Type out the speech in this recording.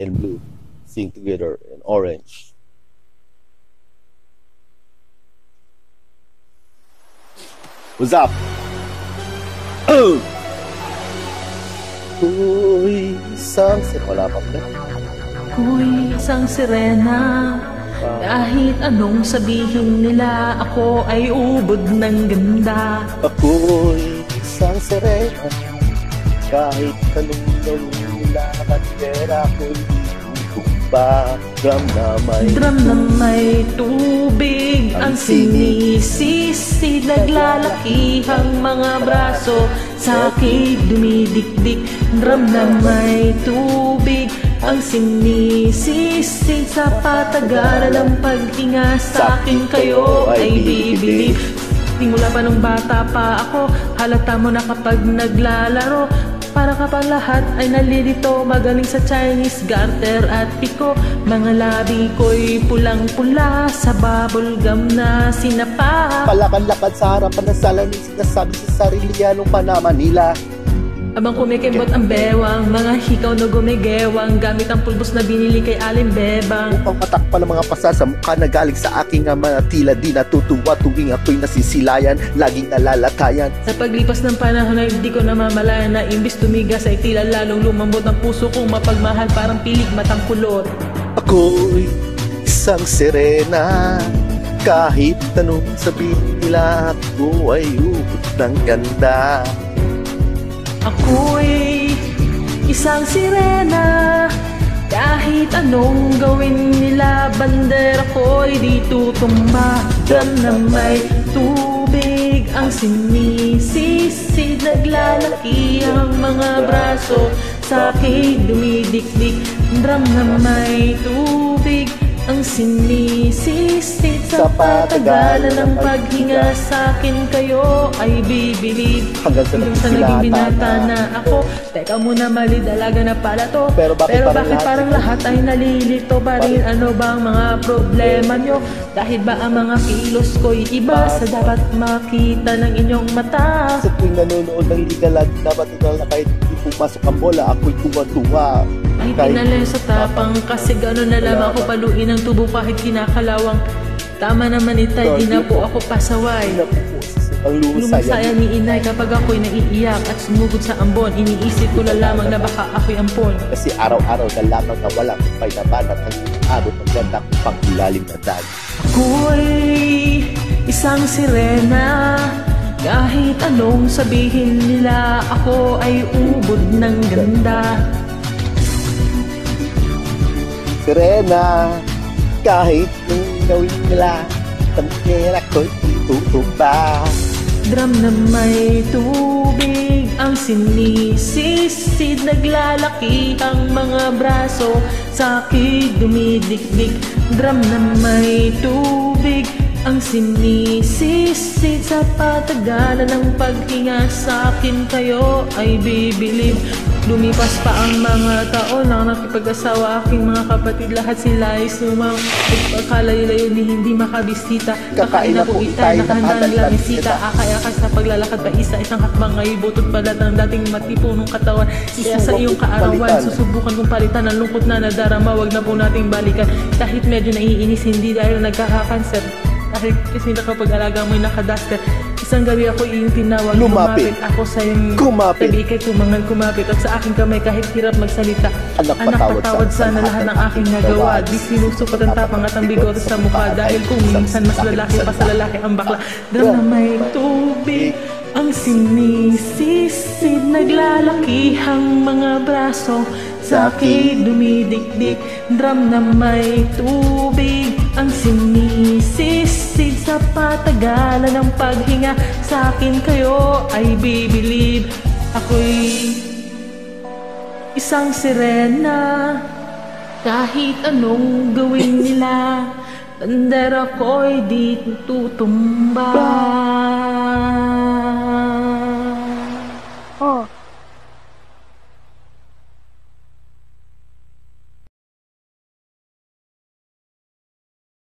and blue sing together in orange. What's up? Oh! Uy, isang sir. Wala pa pala. Ako'y isang sirena Kahit anong sabihin nila Ako ay ubod ng ganda Ako'y isang sirena Kahit anong gawin nila Bandera ko'y itumba Drum na may Drum na may tubig Ang sinisisi Naglalakihang mga braso. Sa akin dumidikdik Drum na may tubig Ang sinisisi. Sa patagalan ng paghinga Sa akin kayo ay bibili. Simula pa nung bata pa ako Halata mo na kapag naglalaro para kapag lahat ay nalilito. Magaling sa Chinese garter at piko. Mga labi ko'y pulang-pula Sa bubble gum na sinapa. Palakad-lakad sa harapan ng salamin Sinasabi sa sarili yan nung Panama nila Abang kumikembot ang bewang Mga hikaw na gumigewang Gamit ang pulbos na binili kay Aling Bebang. Upang matakpan ng mga pasa sa mukha na galing sa aking ama Tila di natutuwa tuwing ako'y nasisilayan Laging nalalatayan Sa paglipas ng panahon ay di ko namamalayan Na imbis tumigas ay tila lalong lumambot ang puso kong mapagmahal Parang pilig matang kulot. Ako'y isang sirena Kahit anong sabihin nila Ako ay ubod ng ganda Ako'y isang sirena. Kahit anong gawin nila Bandera ko'y di tutumba Drum na may tubig Ang sinisisi Naglalaki ang mga braso. Sa akin dumidikdik Drum na may tubig Ang sinisisi Sa patagalan ng paghinga Sa akin kayo ay bibilib. Hanggang sa naging binata na. ako. Teka muna mali dalaga na pala to. Pero bakit parang lahat- parang lahat ay nalilito pa rin? Ano ba ang mga problema nyo? Dahil ba ang mga kilos ko'y iba Sa dapat makita ng inyong mata? Sa tuwing nanonood ng Liga Land Dapat ikaw na kahit hindi pumasok ang bola Ako'y tuwa-tuwa Kahit- tinalay sa tapang Kasi gano'n na lang ako paluin ng tubo kahit kinakalawang. Tama naman itay, di na po ako pasaway. Lumasaya ni inay kapag ako'y naiiyak At sumugod sa ambon. Iniisip ko na lamang na baka ako'y ampon. Kasi araw-araw na lamang na walang may naman At ang abot ng ganda kong pangilalim na dagat Ako'y isang sirena. Kahit anong sabihin nila Ako ay ubod ng ganda Sirena. Kahit nung gawin nila Bandera ko'y itutumba Drum na may tubig Ang sinisisid. Naglalaki ang mga braso. Sa akin dumidikdik. Drum na may tubig Ang sinisisid Sa patagalan ng paghinga Sa akin kayo ay bibilib. Lumipas pa ang mga taon Nang nakipag-asawa aking mga kapatid Lahat sila ay sumang Pagkalayo-layo ni hindi makabisita. Kakain na po itay, Nakahanda ng nakahanda lamisita. Akay-akay sa paglalakad pa isa Isang hakbang ay butod pala ng dating matipunong katawan. Kaya sa iyong kaarawan. Susubukan kong palitan Ang lungkot na nadarama. Huwag na po nating balikan. Kahit medyo naiinis Hindi dahil nagkakakanser kasi nakapag-alaga mo'y nakadaster Isang gabi ako iyong tinawag Lumapit. ako sa iyong Kumapit. Tabi ikay kumangal kumapit At sa aking kamay kahit hirap magsalita. Anak, patawad patawad sa- sana lahat ng aking nagawa. Di sinusukat ang tapang at ang bigote sa mukha Dahil kung minsan mas lalaki pa sa lalaki ang bakla. Na may tubig ang sinisisid Naglalakihang mga braso. Sa akin dumidikdik Drum na may tubig ang sinisisid sa patagalan ng paghinga. Sa akin kayo ay bibilib. Ako'y isang sirena. Kahit anong gawin nila Bandera ko'y di tutumba. Oh.